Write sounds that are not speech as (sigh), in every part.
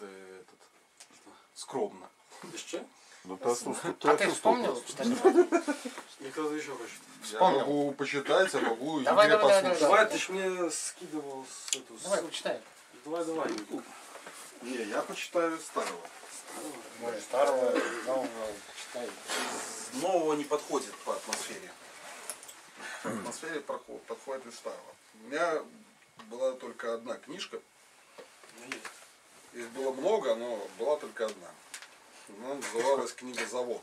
ты этот, скромно. Еще? Ну, ты отсутствуешь. А ты вспомнил? Читать? Я когда еще хочу. Я Вспомнил. могу почитать, а могу Давай, давай, давай, послушать. Давай, ты ж мне скидывал с эту... Давай, почитай. Давай, давай. Не, я почитаю старого. Может, старого, нового, читай. Нового не подходит по атмосфере. По атмосфере проход- подходит из старого. У меня была только одна книжка. Их было много, но была только одна. Она называлась «Книга Завод».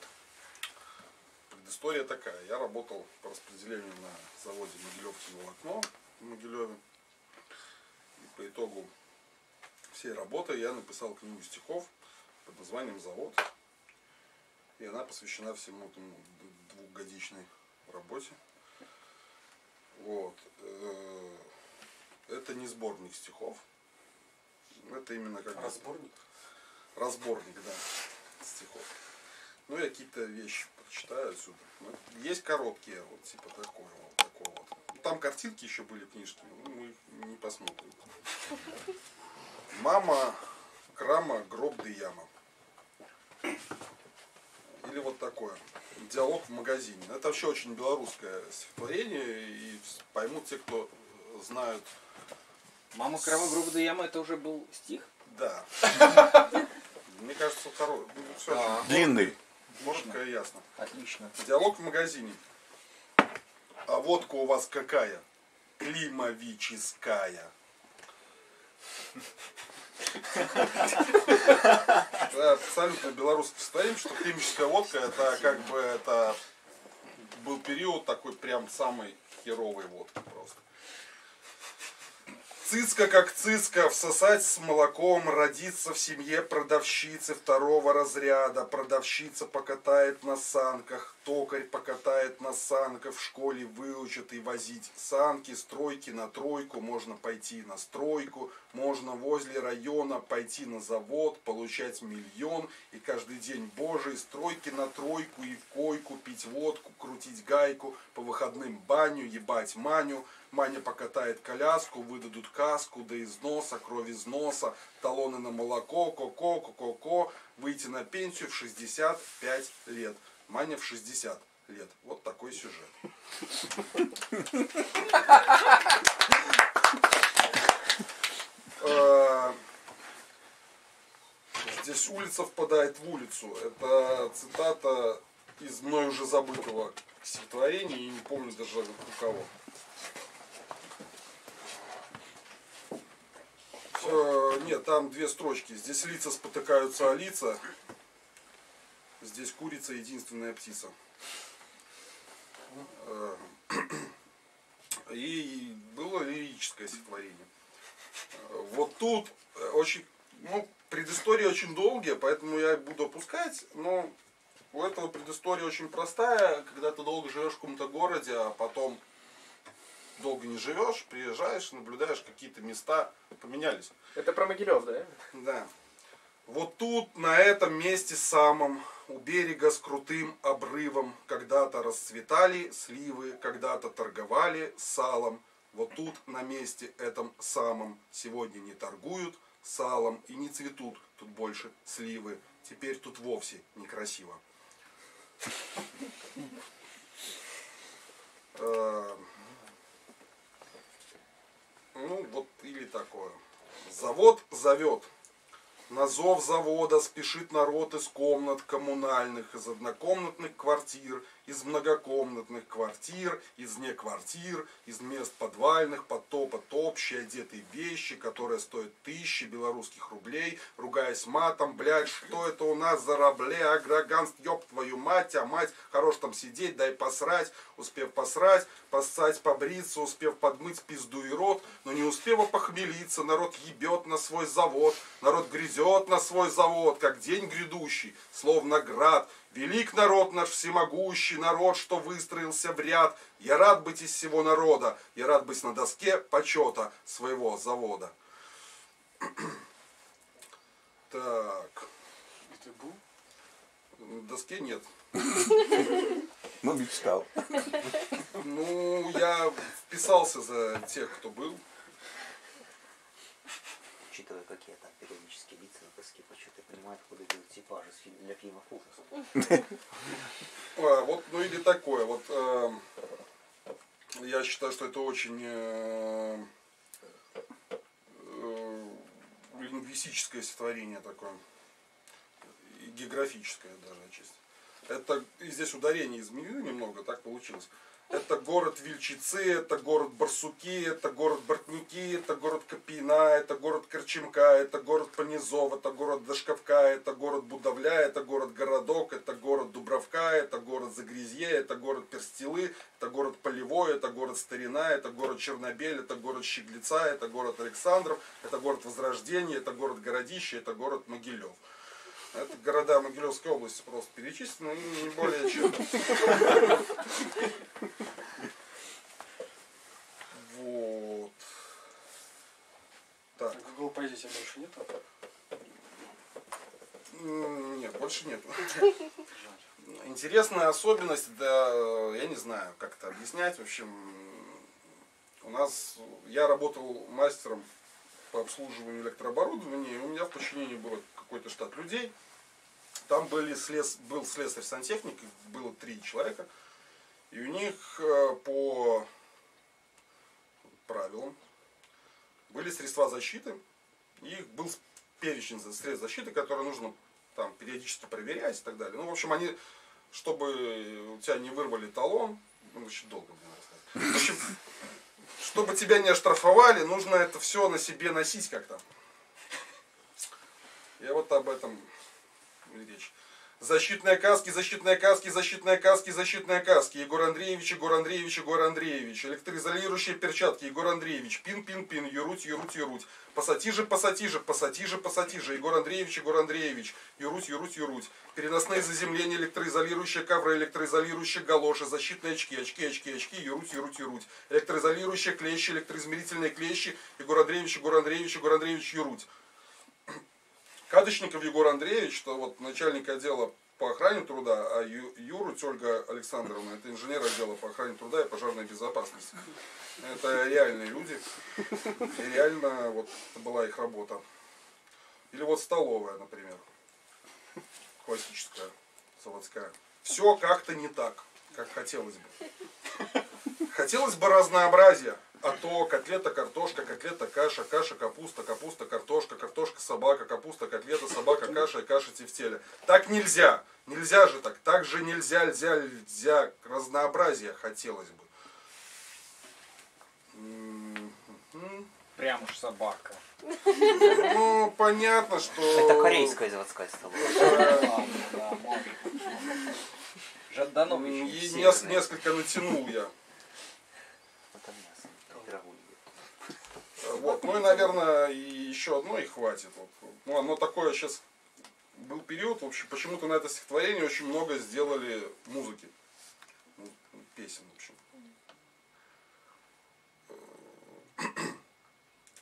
Предыстория такая. Я работал по распределению на заводе Могилевки волокно в Могилеве. И по итогу всей работы я написал книгу стихов под названием «Завод». И она посвящена всему этому двухгодичной работе. Вот. Э, Это не сборник стихов. Это именно как Разборник. разборник, да, стихов. Ну, я какие-то вещи прочитаю отсюда. Ну, есть короткие, вот типа такой вот, такой вот. Ну, Там картинки еще были книжки, ну, мы их не посмотрим. Мама, крама, гроб да яма. Или вот такое. Диалог в магазине. Это вообще очень белорусское стихотворение, и поймут те, кто знают Мама крава грубо яма, это уже был стих? Да. Мне кажется, второй. Ну, все. Длинный. коротко и ясно. Отлично. Диалог в магазине. А водка у вас какая? Климовическая. Абсолютно белорусский состояние, что климовическая водка это как бы это был период такой прям самой херовой водки просто. Цицка как цицка, всосать с молоком, родиться в семье продавщицы второго разряда. Продавщица покатает на санках, токарь покатает на санках, в школе выучат и возить санки, стройки на тройку, можно пойти на стройку, можно возле района пойти на завод, получать миллион, и каждый день божий стройки на тройку и в койку, пить водку, крутить гайку, по выходным баню, ебать маню, Маня покатает коляску, выдадут каску до износа, кровь из носа, талоны на молоко, коко, ко-ко-ко, выйти на пенсию в 65 лет. Маня в 60 лет. Вот такой сюжет. Э, Здесь улица впадает в улицу. Это цитата из мной уже забытого стихотворения, и не помню даже у кого. Э, Нет, там две строчки. Здесь лица спотыкаются о лица. Здесь курица единственная птица. Э, (clears throat) И было лирическое стихотворение. Вот тут очень, ну, предыстория очень долгая, поэтому я буду опускать, но у этого предыстория очень простая, когда ты долго живешь в каком-то городе, а потом долго не живешь, приезжаешь, наблюдаешь какие-то места поменялись. Это про Могилев, да? Да. Вот тут, на этом месте самом, у берега с крутым обрывом, когда-то расцветали сливы, когда-то торговали салом. Вот тут, на месте этом самом, сегодня не торгуют салом и не цветут тут больше сливы. Теперь тут вовсе некрасиво. (laughs) Ну, вот или такое. Завод зовет. На зов завода спешит народ из комнат коммунальных, из однокомнатных квартир, из многокомнатных квартир, из не квартир, из мест подвальных, потопа топщие, одетые вещи, которые стоят тысячи белорусских рублей, ругаясь матом, блядь, что это у нас за рабле, агроганст, ёб твою мать, а мать, хорош там сидеть, дай посрать, успев посрать, поссать, побриться, успев подмыть пизду и рот, но не успев похмелиться, народ ебет на свой завод, народ грязет на свой завод, как день грядущий, словно град, Велик народ наш всемогущий, народ, что выстроился в ряд. Я рад быть из всего народа, я рад быть на доске почета своего завода. (clears throat) Так, Ты был? доске нет. Ну, мечтал. Ну, я вписался за тех, кто был. Учитывая, какие там периодические лица на тоске почему-то понимают, откуда идут типажи для фильмов ужасов. (laughs) А, вот, ну или такое. Вот э, я считаю, что это очень э, э, лингвистическое стихотворение такое. Географическое даже отчасти. Это и здесь ударение изменили немного, так получилось. Это город Вильчицы, это город Барсуки, это город Бортники, это город Копейна, это город Корчемка, это город Понизов, это город Дашковка, это город Будовля, это город Городок, это город Дубровка, это город Загрязье, это город Перстилы, это город Полевой, это город Старина, это город Чернобель, это город Щеглица, это город Александров, это город Возрождение, это город Городище, это город Могилев. Это города Могилевской области просто перечислены, и не более чем. Вот. Так. Google тебя больше нету? Нет, больше нет. Интересная особенность, да, я не знаю, как это объяснять. В общем, у нас, я работал мастером по обслуживанию электрооборудования, у меня в подчинении было какой-то штат людей. Там были слес, был слесарь-сантехник, их было три человека. И у них э, по правилам были средства защиты. И их был перечень средств защиты, которые нужно там периодически проверять и так далее. Ну, в общем, они, чтобы у тебя не вырвали талон, ну, очень долго сказать. В общем, чтобы тебя не оштрафовали, нужно это все на себе носить как-то. Я вот об этом речь. Защитные каски, защитные каски, защитные каски, защитные каски. Егор Андреевич, Егор Андреевич, Егор Андреевич. Электроизолирующие перчатки, Егор Андреевич. Пин, пин, пин, юруть, юруть, юруть. Пассатижи, пассатижи, пассатижи, пассатижи. Егор Андреевич, Егор Андреевич. Юруть, юруть, юруть. Переносные заземления, электроизолирующие ковры, электроизолирующие галоши, защитные очки, очки, очки, очки, юруть, юруть, юруть. Электроизолирующие клещи, электроизмерительные клещи. Егор Андреевич, Егор Андреевич, Егор Андреевич, юруть. Кадочников Егор Андреевич, что вот начальник отдела по охране труда, а Ю- Юру Ольга Александровна, это инженер отдела по охране труда и пожарной безопасности. Это реальные люди. И реально вот это была их работа. Или вот столовая, например. Классическая, заводская. Все как-то не так, как хотелось бы. Хотелось бы разнообразия. А то котлета, картошка, котлета, каша, каша, капуста, капуста, картошка, картошка, собака, капуста, котлета, собака, каша и каша тефтеля. Так нельзя. Нельзя же так. Так же нельзя, нельзя, нельзя. Разнообразия хотелось бы. Прям уж собака. Ну, понятно, что... Это корейская заводская столовая. Ладно, да, можно. Жаданович. И северный. нес- несколько натянул я. Вот, ну и, наверное, еще одно и хватит. Вот. Ну, оно такое сейчас был период, в общем, почему-то на это стихотворение очень много сделали музыки. Ну, Песен, в общем. Э,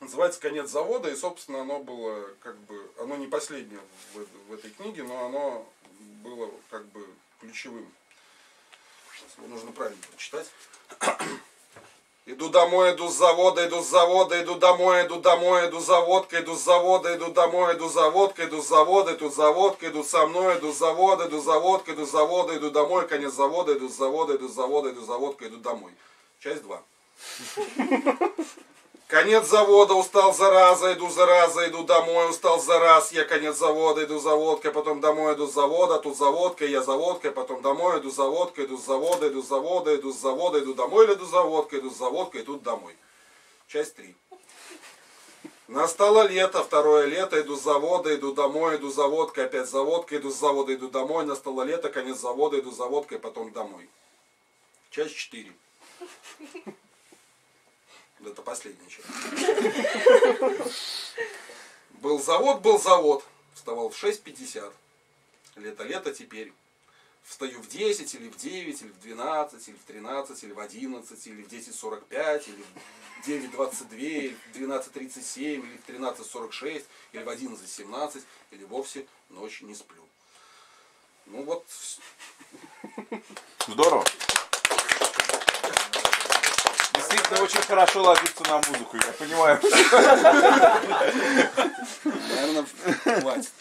(clears throat) Называется «Конец завода», и, собственно, оно было, как бы, оно не последнее в, в этой книге, но оно было, как бы, ключевым. Сейчас его нужно правильно прочитать. (clears throat) Иду домой, иду с завода, иду с завода, иду домой, иду домой, иду с заводка, иду с завода, иду домой, иду с заводка, иду с завода, иду с заводка, иду со мной, иду с завода, иду с заводка, иду с завода, иду домой, конец завода, иду с завода, иду с завода, иду с заводка, иду домой. Часть 2. Конец завода, устал зараза, иду зараза, иду домой, устал за раз, я конец завода, иду заводкой, потом домой, иду завода, тут заводка, я заводкой, потом домой, иду заводкой, иду завода, иду завода, иду завода, иду домой, или иду заводкой, иду с заводкой, тут домой. Часть 3. Настало лето, второе лето, иду завода, иду домой, иду заводкой, опять заводка, иду завода, иду домой, настало лето, конец завода, иду заводкой, потом домой. Часть 4. Последняя часть. Был завод, был завод. Вставал в 6.50. Лето-лето теперь. Встаю в 10, или в 9, или в 12, или в 13, или в 11, или в 10.45, или в 9.22, или в 12.37, или в 13.46, или в 11.17, или вовсе ночь не сплю. Ну вот, Здорово. Действительно очень хорошо ложится на музыку, я понимаю. Наверное, хватит.